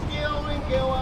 going, going, and